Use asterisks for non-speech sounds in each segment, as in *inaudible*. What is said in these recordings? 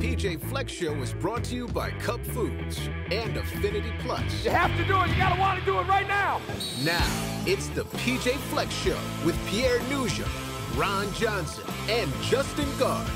PJ Fleck Show is brought to you by Cup Foods and Affinity Plus. You have to do it. You got to want to do it right now. Now, it's the PJ Fleck Show with Pierre Nugent, Ron Johnson, and Justin Gaard.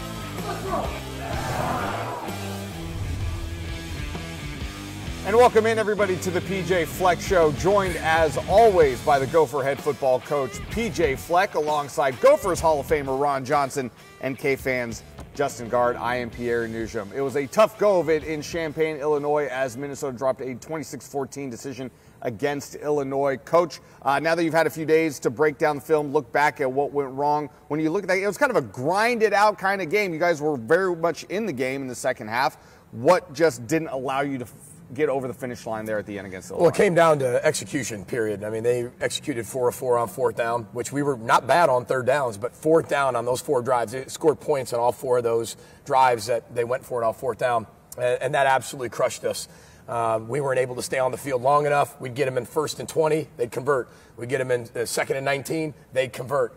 And welcome in, everybody, to the PJ Fleck Show, joined as always by the Gopher head football coach, PJ Fleck, alongside Gophers Hall of Famer Ron Johnson and KFAN's Justin Gaard. I am Pierre Nugent. It was a tough go of it in Champaign, Illinois, as Minnesota dropped a 26 14 decision against Illinois. Coach, uh, now that you've had a few days to break down the film, look back at what went wrong, when you look at that, it was kind of a grinded out kind of game. You guys were very much in the game in the second half. What just didn't allow you to get over the finish line there at the end against Illinois? Well, it came down to execution, period. I mean, they executed four of four on fourth down, which we were not bad on third downs, but fourth down on those four drives, they scored points on all four of those drives that they went for it on fourth down, and, and that absolutely crushed us. Uh, we weren't able to stay on the field long enough. We'd get them in first and 20, they'd convert. We'd get them in uh, second and 19, they'd convert.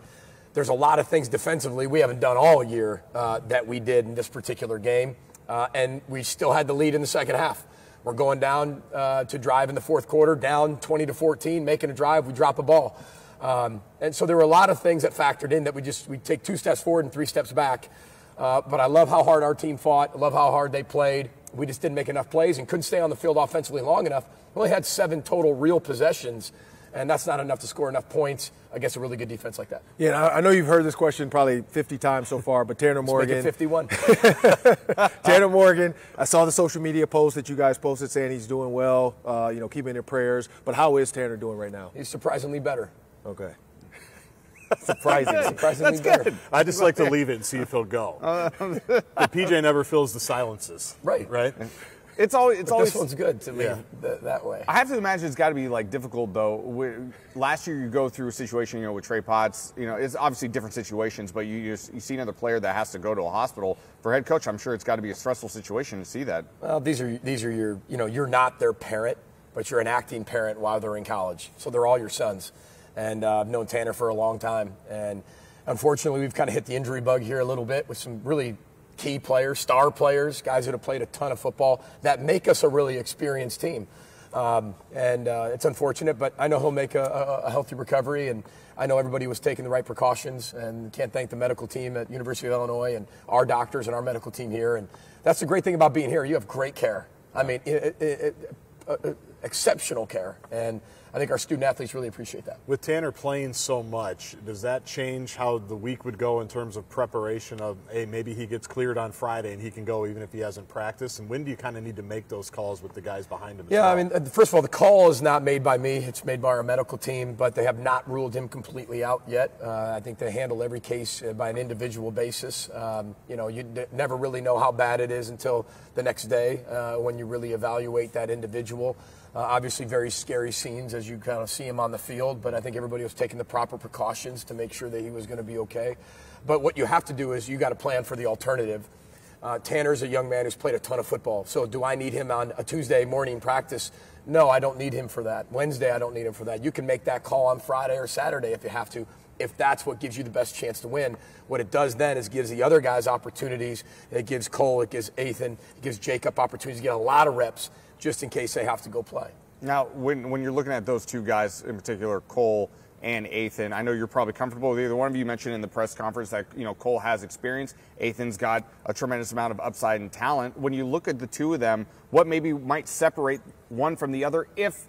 There's a lot of things defensively we haven't done all year uh, that we did in this particular game, uh, and we still had the lead in the second half. We're going down uh, to drive in the fourth quarter, down 20 to 14, making a drive. We drop a ball. Um, and so there were a lot of things that factored in that we just we take two steps forward and three steps back. Uh, but I love how hard our team fought. I love how hard they played. We just didn't make enough plays and couldn't stay on the field offensively long enough. We only had seven total real possessions, and that's not enough to score enough points against a really good defense like that. Yeah, I know you've heard this question probably 50 times so far, but Tanner *laughs* Morgan. 51. *laughs* Tanner Morgan, I saw the social media post that you guys posted saying he's doing well, uh, you know, keeping your prayers. But how is Tanner doing right now? He's surprisingly better. Okay. *laughs* Surprising. Surprisingly That's better. good. I just like to leave it and see if he'll go. but PJ never fills the silences. Right. Right? It's always, it's But always this one's good to me Yeah. th- that way. I have to imagine it's got to be like difficult though. Wi- Last year you go through a situation, you know, with Trey Potts. You know, it's obviously different situations, but you just you see another player that has to go to a hospital. For head coach, I'm sure it's got to be a stressful situation to see that. Well, these are these are your you know you're not their parent, but you're an acting parent while they're in college. So they're all your sons, and uh, I've known Tanner for a long time, and unfortunately we've kind of hit the injury bug here a little bit with some really key players, star players, guys that have played a ton of football that make us a really experienced team. Um, and uh, it's unfortunate, but I know he'll make a, a, healthy recovery, and I know everybody was taking the right precautions, and can't thank the medical team at University of Illinois and our doctors and our medical team here. And that's the great thing about being here. You have great care. I mean, it, it, it, uh, uh, exceptional care, and I think our student athletes really appreciate that. With Tanner playing so much, does that change how the week would go in terms of preparation of, hey, maybe he gets cleared on Friday and he can go even if he hasn't practiced? And when do you kind of need to make those calls with the guys behind him? Yeah, I mean, uh, first of all, the call is not made by me. It's made by our medical team, but they have not ruled him completely out yet. Uh, I think they handle every case uh, by an individual basis. Um, you know, you never really know how bad it is until the next day uh, when you really evaluate that individual. Uh, obviously, very scary scenes as you kind of see him on the field, but I think everybody was taking the proper precautions to make sure that he was going to be okay. But what you have to do is you got to plan for the alternative. Uh, Tanner's a young man who's played a ton of football. So do I need him on a Tuesday morning practice? No, I don't need him for that. Wednesday, I don't need him for that. You can make that call on Friday or Saturday if you have to, if that's what gives you the best chance to win. What it does then is gives the other guys opportunities. It gives Cole, it gives Athan, it gives Jacob opportunities to get a lot of reps just in case they have to go play. Now, when when you're looking at those two guys in particular, Cole and Athan, I know you're probably comfortable with either one of you. Mentioned in the press conference that you know Cole has experience. Athan's got a tremendous amount of upside and talent. When you look at the two of them, what maybe might separate one from the other if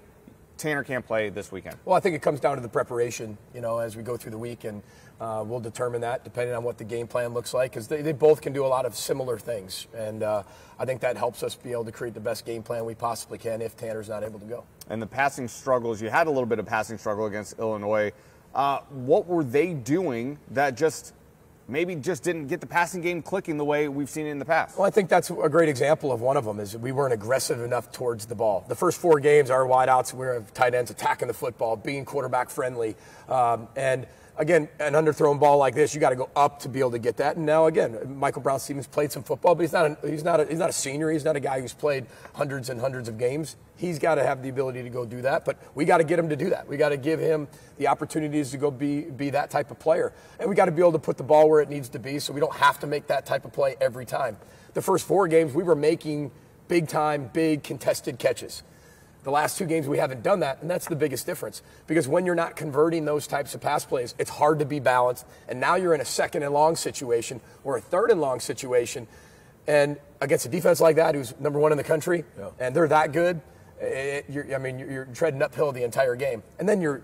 Tanner can't play this weekend? Well, I think it comes down to the preparation, you know, as we go through the week, and uh, we'll determine that depending on what the game plan looks like, because they, they both can do a lot of similar things, and uh, I think that helps us be able to create the best game plan we possibly can if Tanner's not able to go. and the passing struggles. You had a little bit of passing struggle against Illinois. Uh, what were they doing that just maybe just didn't get the passing game clicking the way we've seen it in the past? Well, I think that's a great example of one of them is we weren't aggressive enough towards the ball. The first four games, our wideouts, we were tight ends attacking the football, being quarterback friendly, um, and again, an underthrown ball like this, you got to go up to be able to get that. And now, again, Michael Brown Stevens played some football, but he's not a, he's not a, he's not a senior. He's not a guy who's played hundreds and hundreds of games. He's got to have the ability to go do that, but we got to get him to do that. We got to give him the opportunities to go be be that type of player, and we got to be able to put the ball where it needs to be, so we don't have to make that type of play every time. the first four games, we were making big time, big contested catches. The last two games, we haven't done that, and that's the biggest difference. Because when you're not converting those types of pass plays, it's hard to be balanced. And now you're in a second and long situation or a third and long situation. And against a defense like that, who's number one in the country, Yeah. and they're that good, it, you're, I mean, you're, you're treading uphill the entire game. And then your,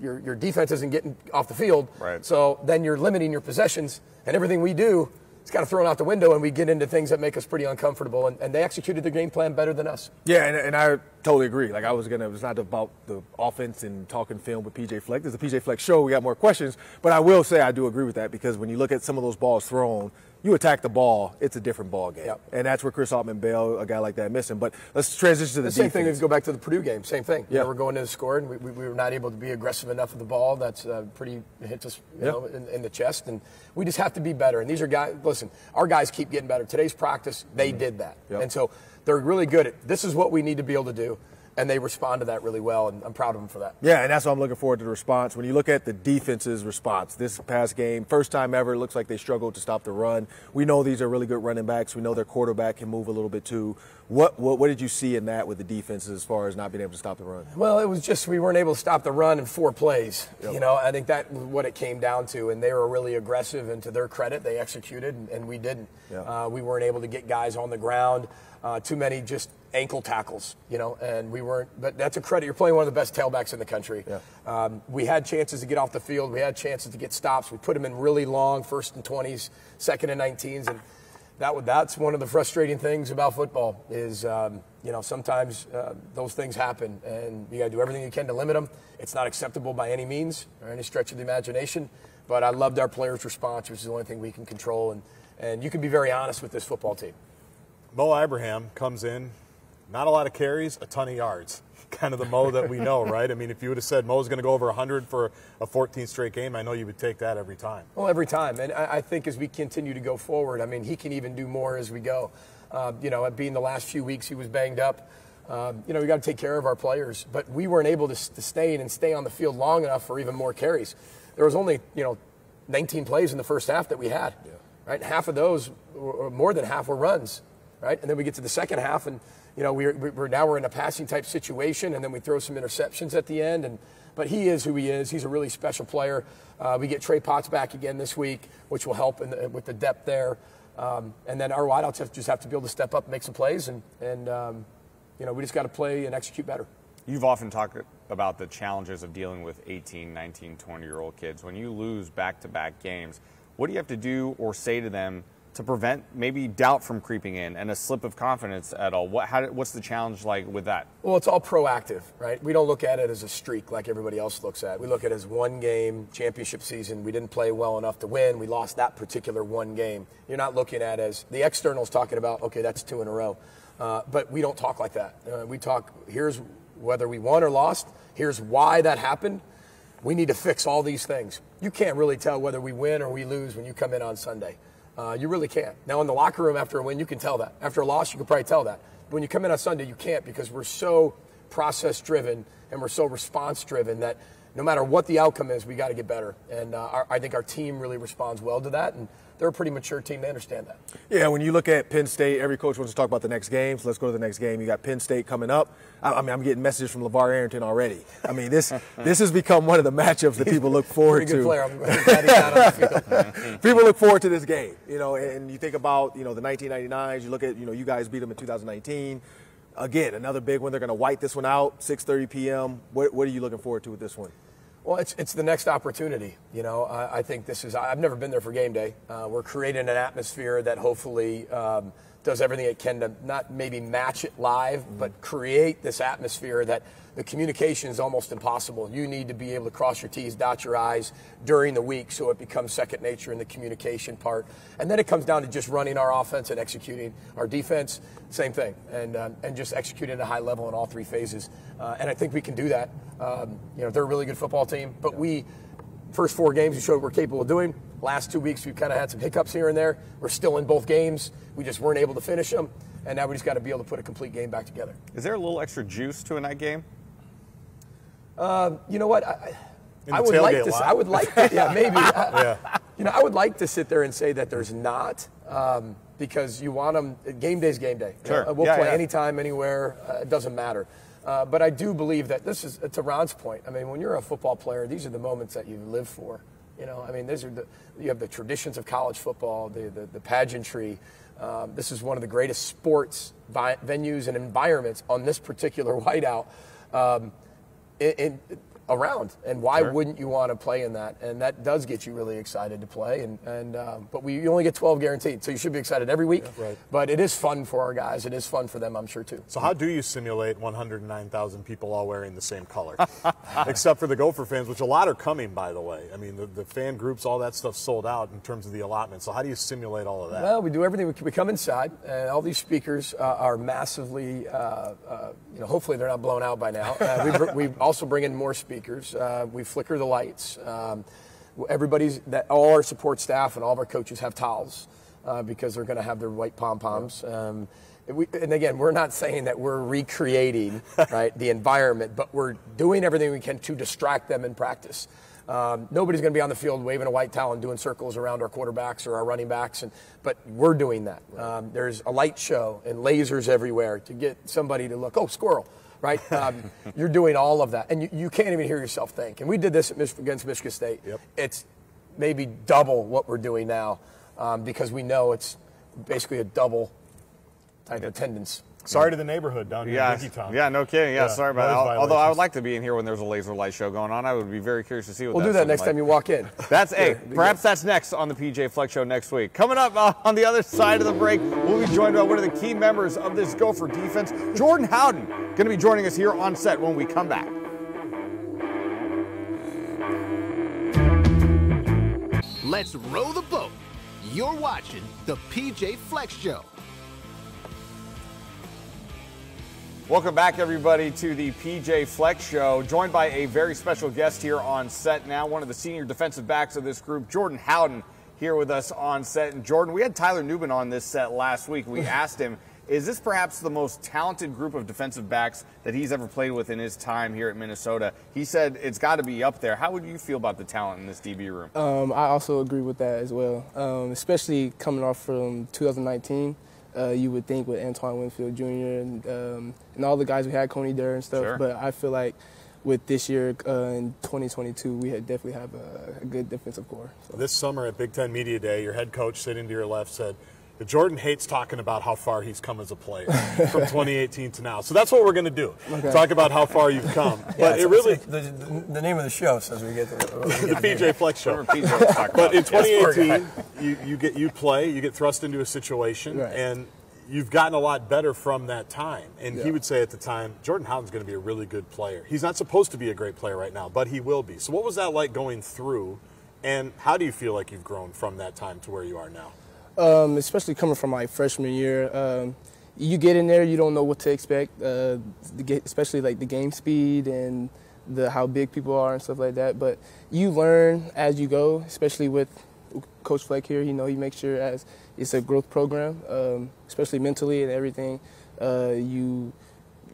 your, your defense isn't getting off the field. Right. So then you're limiting your possessions, and everything we do is kind of thrown out the window, and we get into things that make us pretty uncomfortable. And, and they executed their game plan better than us. Yeah, and, and I totally agree. Like I was gonna, it's not about the offense and talking film with PJ Fleck. There's a PJ Fleck show. We got more questions, but I will say I do agree with that because when you look at some of those balls thrown, you attack the ball, it's a different ball game, Yep. and that's where Chris Autman Bell, a guy like that, missing. But let's transition to the, The same thing defense. is go back to the Purdue game. Same thing. You Yeah. know, we're going in to score, and we, we, we were not able to be aggressive enough with the ball. That's uh, pretty hits us, you Yeah. know, in, in the chest, and we just have to be better. And these are guys. Listen, our guys keep getting better. Today's practice, they did that, Mm-hmm. Yep. and so they're really good at. This is what we need to be able to do, and they respond to that really well, and I'm proud of them for that. Yeah, and that's why I'm looking forward to the response. When you look at the defense's response, this past game, first time ever, it looks like they struggled to stop the run. We know these are really good running backs. We know their quarterback can move a little bit too. What what, what did you see in that with the defenses as far as not being able to stop the run? Well, it was just we weren't able to stop the run in four plays. You know, I think that was what it came down to, and they were really aggressive. And to their credit, they executed, and, and we didn't. Yeah. Uh, we weren't able to get guys on the ground. Uh, too many just ankle tackles, you know, and we weren't. But that's a credit. You're playing one of the best tailbacks in the country. Yeah. Um, we had chances to get off the field. We had chances to get stops. We put them in really long first and 20s, second and 19s, and that would, that's one of the frustrating things about football is um, you know sometimes uh, those things happen and you got to do everything you can to limit them. It's not acceptable by any means or any stretch of the imagination. But I loved our players' response, which is the only thing we can control. And, and you can be very honest with this football team. Mo Ibrahim comes in, not a lot of carries, a ton of yards. *laughs* Kind of the Mo that we know, *laughs* right? I mean, if you would have said Mo's going to go over 100 for a 14th straight game, I know you would take that every time. Well, every time. And I, think as we continue to go forward, I mean, he can even do more as we go. Uh, you know, being the last few weeks he was banged up, um, you know, we got to take care of our players. But we weren't able to sustain and stay on the field long enough for even more carries. There was only, you know, 19 plays in the first half that we had, right? Half of those, or more than half, were runs, right? And then we get to the second half, and you know, we're, we're now we're in a passing type situation, and then we throw some interceptions at the end. And but he is who he is. He's a really special player. Uh, we get Trey Potts back again this week, which will help in the, with the depth there. Um, and then our wideouts have, just have to be able to step up, and make some plays, and and um, you know, we just got to play and execute better. You've often talked about the challenges of dealing with 18, 19, 20 year old kids. When you lose back to back games, what do you have to do or say to them to prevent maybe doubt from creeping in and a slip of confidence at all? What, how, what's the challenge like with that? Well, it's all proactive, right? We don't look at it as a streak like everybody else looks at. We look at it as one game championship season. We didn't play well enough to win. We lost that particular one game. You're not looking at as the externals talking about, okay, that's two in a row. Uh, but we don't talk like that. Uh, we talk, here's whether we won or lost, here's why that happened. We need to fix all these things. You can't really tell whether we win or we lose when you come in on Sunday. Uh, you really can't. Now, in the locker room after a win, you can tell that. After a loss, you can probably tell that. But when you come in on Sunday, you can't because we're so process driven and we're so response driven that no matter what the outcome is, we got to get better. And uh, our, I think our team really responds well to that. And they're a pretty mature team. They understand that. Yeah, when you look at Penn State, every coach wants to talk about the next game. So Let's go to the next game. You got Penn State coming up. I, I mean, I'm getting messages from LeVar Arrington already. I mean, this *laughs* this has become one of the matchups that people look *laughs* forward to. player. I'm glad he's not on the field. *laughs* people look forward to this game, you know, and you think about, you know, the 1999s, you look at, you know, you guys beat them in 2019. Again, another big one. They're going to white this one out, 6.30 p.m. What, what are you looking forward to with this one? Well, it's, it's the next opportunity. You know, I, I think this is, I've never been there for game day. Uh, we're creating an atmosphere that hopefully um, does everything it can to not maybe match it live, but create this atmosphere that the communication is almost impossible. You need to be able to cross your T's, dot your I's during the week so it becomes second nature in the communication part. And then it comes down to just running our offense and executing our defense, same thing, and, um, and just executing at a high level in all three phases. Uh, and I think we can do that. Um, you know, they're a really good football team, but we, first four games, we showed we're capable of doing. Last two weeks, we've kind of had some hiccups here and there. We're still in both games. We just weren't able to finish them. And now we just got to be able to put a complete game back together. Is there a little extra juice to a night game? You know what? I, I would like to. lot? I would like. To, yeah, maybe. *laughs* I- You know, I would like to sit there and say that there's not, um, because you want them. Game day's game day. Sure. know, we'll Yeah, play yeah. anytime, anywhere. Uh, it doesn't matter. Uh, but I do believe that this is to Ron's point. I mean, when you're a football player, these are the moments that you live for. You know, I mean, these are the you have the traditions of college football, the the, the pageantry. Um, this is one of the greatest sports vi- venues and environments on this particular *laughs* whiteout. Um, in, around and why wouldn't you want to play in that and that does get you really excited to play and, and um, but we you only get 12 guaranteed so you should be excited every week right. but it is fun for our guys it is fun for them i'm sure too So how do you simulate 109,000 people all wearing the same color? *laughs* Except for the Gopher fans, which a lot are coming, by the way. I mean, the, the fan groups, all that stuff sold out in terms of the allotment. So how do you simulate all of that? Well, we do everything. We, we come inside, and all these speakers uh, are massively, uh, uh, you know, hopefully they're not blown out by now. Uh, we, br- we also bring in more speakers. Uh, we flicker the lights. Um, everybody's, that, all our support staff and all of our coaches have towels uh, because they're going to have their white pom poms. Um, we, and again, we're not saying that we're recreating *laughs* right the environment, but we're doing everything we can to distract them in practice. Um, nobody's going to be on the field waving a white towel and doing circles around our quarterbacks or our running backs, and, but we're doing that. Um, there's a light show and lasers everywhere to get somebody to look, oh, squirrel, right? *laughs* Um, you're doing all of that, and you, you can't even hear yourself think. And we did this at Mich- against Michigan State. Yep. It's maybe double what we're doing now um, because we know it's basically a double type attendance. Sorry to the neighborhood down here Yeah, in Dinkytown. yeah, no kidding. Yeah, Yeah, sorry about that. Although I would like to be in here when there's a laser light show going on. I would be very curious to see what We'll do that next looking time you walk in. *laughs* That's hey, be perhaps that's next on the PJ Fleck Show next week. Coming up uh, on the other side of the break, we'll be joined by one of the key members of this Gopher defense, Jordan Howden, going to be joining us here on set when we come back. Let's row the boat. You're watching the PJ Fleck Show. Welcome back, everybody, to the PJ Fleck Show. Joined by a very special guest here on set now, one of the senior defensive backs of this group, Jordan Howden, here with us on set. And Jordan, we had Tyler Nubin on this set last week. We *laughs* asked him, is this perhaps the most talented group of defensive backs that he's ever played with in his time here at Minnesota? He said it's got to be up there. How would you feel about the talent in this DB room? Um, I also agree with that as well, um, especially coming off from 2019. Uh, you would think with Antoine Winfield Jr. and um, and all the guys we had, Coney Durr and stuff. Sure. But I feel like with this year uh, in 2022, we had definitely have a, a good defensive core. So. This summer at Big Ten Media Day, your head coach sitting to your left said, that Jordan hates talking about how far he's come as a player from 2018 to now. So that's what we're going to do. Talk about how far you've come. But it really, the, the, the name of the show says we get *laughs* the, the PJ Fleck show. Whatever PJ was talking But in 2018, you, you get you play, you get thrust into a situation, Right. and you've gotten a lot better from that time. And he would say at the time, Jordan Howden's going to be a really good player. He's not supposed to be a great player right now, but he will be. So what was that like going through? And how do you feel like you've grown from that time to where you are now? Um, especially coming from my freshman year. Um, you get in there, you don't know what to expect, uh, especially like the game speed and the how big people are and stuff like that. But you learn as you go, especially with Coach Fleck here. You know, he makes sure as it's a growth program, um, especially mentally and everything. Uh, you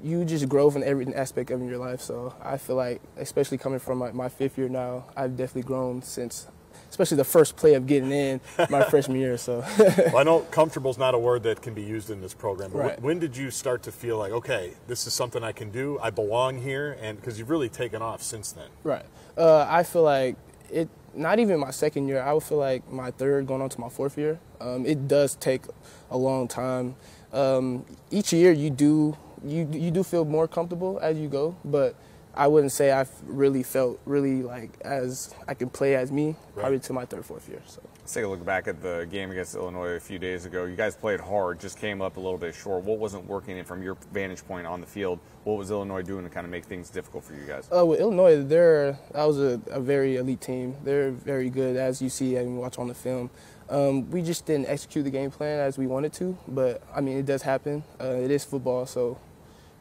you just grow in every aspect of your life. So I feel like, especially coming from my, my fifth year now, I've definitely grown since, especially the first play of getting in my *laughs* freshman year. So Well, I know *laughs* comfortable is not a word that can be used in this program, but Right. when did you start to feel like, okay, this is something I can do, I belong here, and because you've really taken off since then? right, uh, I feel like it. Not even my second year. I would feel like my third, going on to my fourth year. Um, it does take a long time. Um, each year you do you you do feel more comfortable as you go, but I wouldn't say I've really felt really like as I can play as me probably to my third, fourth year. So. Let's take a look back at the game against Illinois a few days ago. You guys played hard, just came up a little bit short. What wasn't working? And from your vantage point on the field, what was Illinois doing to kind of make things difficult for you guys? Uh, with Illinois, they're that was a, a very elite team. They're very good, as you see and you watch on the film. Um, we just didn't execute the game plan as we wanted to, but I mean, it does happen. Uh, it is football, so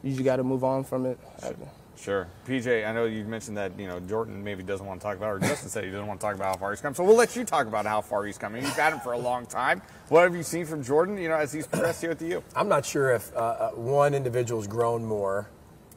you just got to move on from it. Sure. PJ, I know you mentioned that, you know, Jordan maybe doesn't want to talk about, or Justin said he doesn't want to talk about how far he's come. So we'll let you talk about how far he's coming. You've had him for a long time. What have you seen from Jordan, you know, as he's progressed here at the U? I'm not sure if uh, uh, one individual's grown more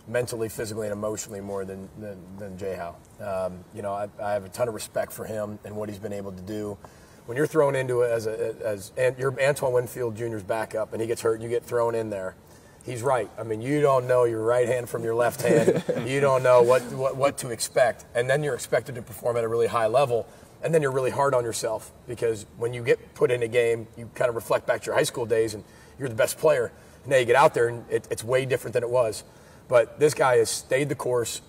mentally, physically, and emotionally more than than, than Jay Howe. Um, you know, I, I have a ton of respect for him and what he's been able to do when you're thrown into it as a, as and you're Antoine Winfield Jr.'s backup and he gets hurt and you get thrown in there. He's right. I mean, you don't know your right hand from your left hand. *laughs* you don't know what, what, what to expect. And then you're expected to perform at a really high level. And then you're really hard on yourself because when you get put in a game, you kind of reflect back to your high school days and you're the best player. And now you get out there and it, it's way different than it was. But this guy has stayed the course.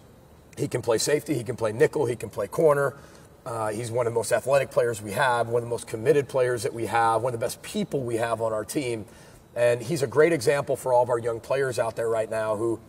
He can play safety, he can play nickel, he can play corner. Uh, he's one of the most athletic players we have, one of the most committed players that we have, one of the best people we have on our team. And he's a great example for all of our young players out there right now who,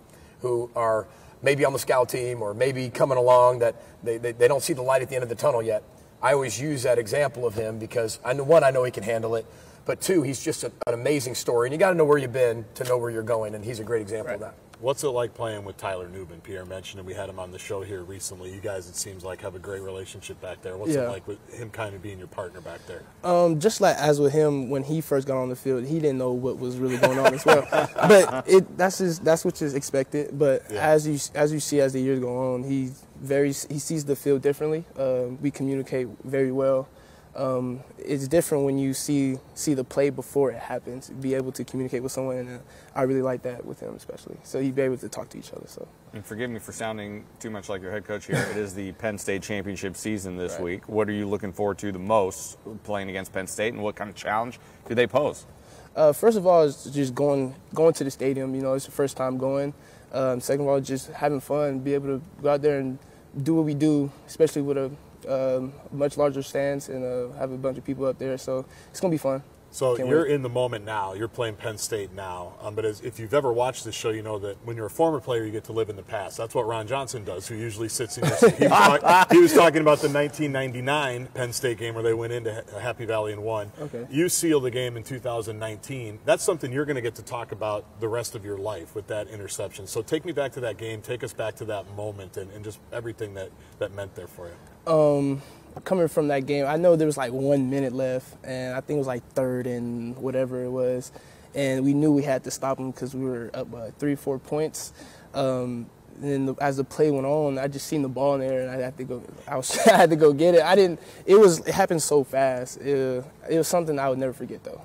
who are maybe on the scout team or maybe coming along that they, they, they don't see the light at the end of the tunnel yet. I always use that example of him because I know one, I know he can handle it, but two, he's just a, an amazing story, and you got to know where you've been to know where you're going, and he's a great example right. of that. What's it like playing with Tyler Nubin? Pierre mentioned, and we had him on the show here recently. You guys, it seems like, have a great relationship back there. What's yeah. it like with him kind of being your partner back there? Um, just like as with him when he first got on the field, he didn't know what was really going on as well. *laughs* But it, that's just that's what is expected. But yeah. as you as you see as the years go on, he's very he sees the field differently. Uh, we communicate very well. Um, it's different when you see see the play before it happens. Be able to communicate with someone, and uh, I really like that with him, especially. So he'd be able to talk to each other. So. And forgive me for sounding too much like your head coach here. it is the Penn State championship season this right. week. What are you looking forward to the most playing against Penn State, and what kind of challenge do they pose? Uh, first of all, it's just going going to the stadium. You know, it's the first time going. Um, second of all, just having fun, be able to go out there and do what we do, especially with a um, much larger stands and uh, have a bunch of people up there. So it's gonna be fun. So Can't you're wait. in the moment now. You're playing Penn State now. Um, but as, if you've ever watched this show, you know that when you're a former player, you get to live in the past. That's what Ron Johnson does, who usually sits in your seat. He, *laughs* he, was talking about the 1999 Penn State game where they went into Happy Valley and won. Okay. You sealed the game in 2019. That's something you're going to get to talk about the rest of your life with that interception. So take me back to that game. Take us back to that moment and, and just everything that, that meant there for you. Um, coming from that game, I know there was like one minute left, and I think it was like third and whatever it was, and we knew we had to stop them because we were up by three, four points. Um, and then the, as the play went on, I just seen the ball in there, and I had to go. I, was, *laughs* I had to go get it. I didn't. It was. It happened so fast. It, it was something I would never forget, though.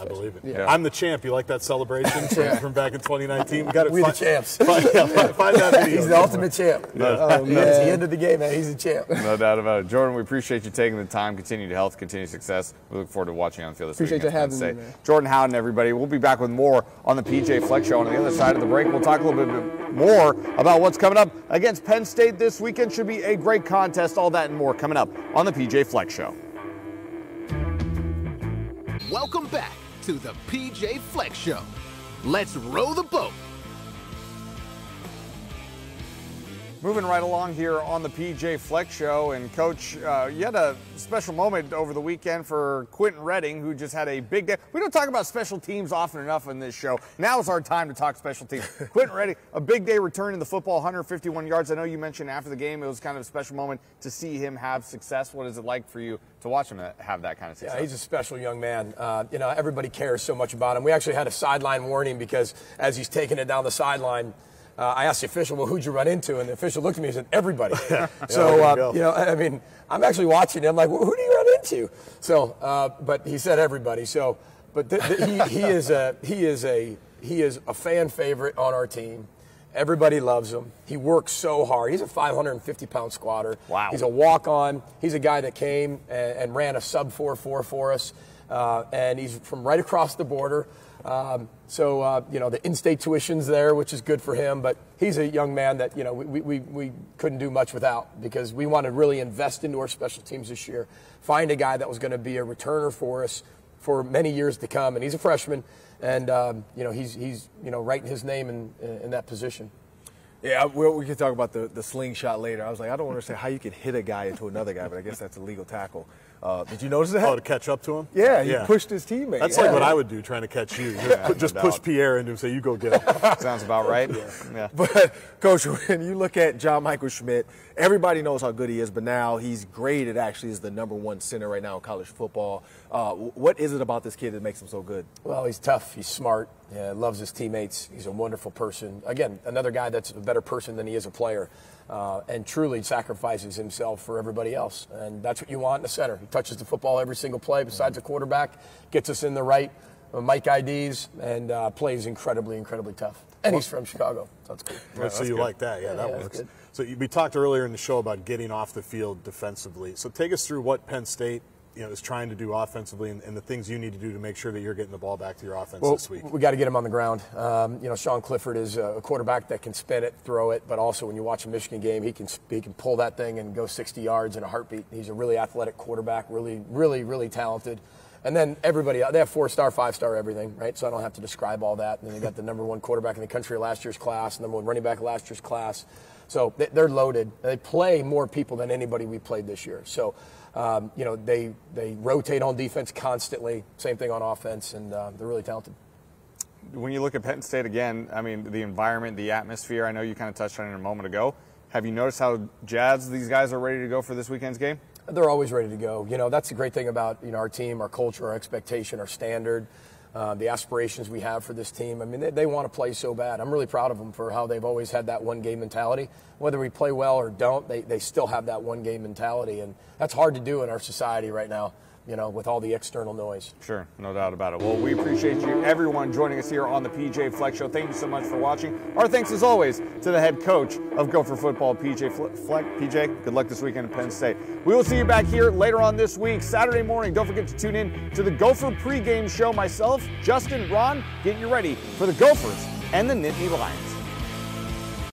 I believe it. Yeah. I'm the champ. You like that celebration *laughs* from, from back in 2019? We got it. We the champs. Find, yeah, find, that video. He's the ultimate champ. No, oh, man. It's the end of the game, man. He's the champ. No doubt about it. Jordan, we appreciate you taking the time. Continued health, continued success. We look forward to watching you on the field this appreciate week. Appreciate you having me, man. Jordan Howden, everybody. We'll be back with more on the PJ Fleck Show. On the other side of the break, we'll talk a little bit more about what's coming up against Penn State this weekend. Should be a great contest. All that and more coming up on the PJ Fleck Show. Welcome back to the PJ Fleck Show. Let's row the boat. Moving right along here on the PJ Fleck Show, and Coach, uh, you had a special moment over the weekend for Quentin Redding, who just had a big day. We don't talk about special teams often enough in this show. Now is our time to talk special teams. *laughs* Quentin Redding, a big day return in the football, 151 yards. I know you mentioned after the game it was kind of a special moment to see him have success. What is it like for you to watch him have that kind of success? Yeah, he's a special young man. Uh, you know, everybody cares so much about him. We actually had a sideline warning because as he's taking it down the sideline, uh, I asked the official, well, who'd you run into? And the official looked at me and said, everybody. *laughs* so, uh, you know, I mean, I'm actually watching him like, well, who do you run into? So, uh, but he said everybody. So, but th- th- he, he, is a, he, is a, he is a fan favorite on our team. Everybody loves him. He works so hard. He's a 550 pound squatter. Wow. He's a walk on. He's a guy that came and, and ran a sub 4 4 for us. Uh, and he's from right across the border. Um, so, uh, you know, the in-state tuition's there, which is good for him. But he's a young man that, you know, we, we, we couldn't do much without because we want to really invest into our special teams this year. Find a guy that was going to be a returner for us for many years to come. And he's a freshman. And, um, you know, he's, he's, you know, writing his name in, in that position. Yeah, we, we can talk about the, the slingshot later. I was like, I don't understand how you can hit a guy into another guy, but I guess that's a legal tackle. Uh, did you notice that? Oh, to catch up to him? Yeah, he yeah. pushed his teammate. That's yeah. like what I would do trying to catch you. *laughs* Just, yeah, just push Pierre into him say, you go get him. *laughs* Sounds about right. yeah. yeah. But, Coach, when you look at John Michael Schmitz, everybody knows how good he is, but now he's graded actually as the number one center right now in college football. Uh, what is it about this kid that makes him so good? Well, he's tough. He's smart. Yeah, loves his teammates. He's a wonderful person. Again, another guy that's a better person than he is a player, uh, and truly sacrifices himself for everybody else. And that's what you want in the center. He touches the football every single play, besides the quarterback, gets us in the right uh, Mike IDs, and uh, plays incredibly, incredibly tough. And he's from Chicago. So that's cool. Yeah, so you good. like that? Yeah, that yeah, works. So we talked earlier in the show about getting off the field defensively. So take us through what Penn State you know is trying to do offensively and, and the things you need to do to make sure that you're getting the ball back to your offense Well, this week. we got to get him on the ground. Um, you know, Sean Clifford is a quarterback that can spin it, throw it, but also when you watch a Michigan game, he can he can pull that thing and go 60 yards in a heartbeat. He's a really athletic quarterback, really, really, really talented. And then everybody, they have four star, five star, everything, right? So I don't have to describe all that. And then they got the number one quarterback in the country of last year's class, number one running back of last year's class. So they- they're loaded. They play more people than anybody we played this year. So, um, you know, they they rotate on defense constantly. Same thing on offense, and uh, they're really talented. When you look at Penn State again, I mean, the environment, the atmosphere, I know you kind of touched on it a moment ago. Have you noticed how jazzed these guys are ready to go for this weekend's game? They're always ready to go. You know, that's the great thing about you know our team, our culture, our expectation, our standard, uh, the aspirations we have for this team. I mean, they, they want to play so bad. I'm really proud of them for how they've always had that one game mentality. Whether we play well or don't, they, they still have that one game mentality, and that's hard to do in our society right now. You know, with all the external noise. Sure, no doubt about it. Well, we appreciate you, everyone, joining us here on the PJ Fleck Show. Thank you so much for watching. Our thanks, as always, to the head coach of Gopher Football, PJ Fle- Fleck. PJ, good luck this weekend at Penn State. We will see you back here later on this week, Saturday morning. Don't forget to tune in to the Gopher pregame show. Myself, Justin, Ron, getting you ready for the Gophers and the Nittany Lions.